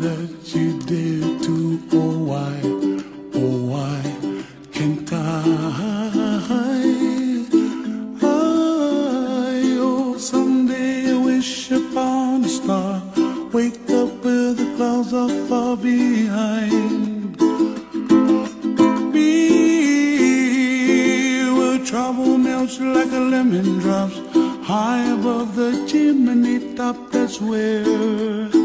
that you dare to, oh why, oh why can't I? I, oh, someday I wish upon a star, wake up where the clouds are far behind. Be where trouble melts like a lemon drops, high above the chimney top. That's where.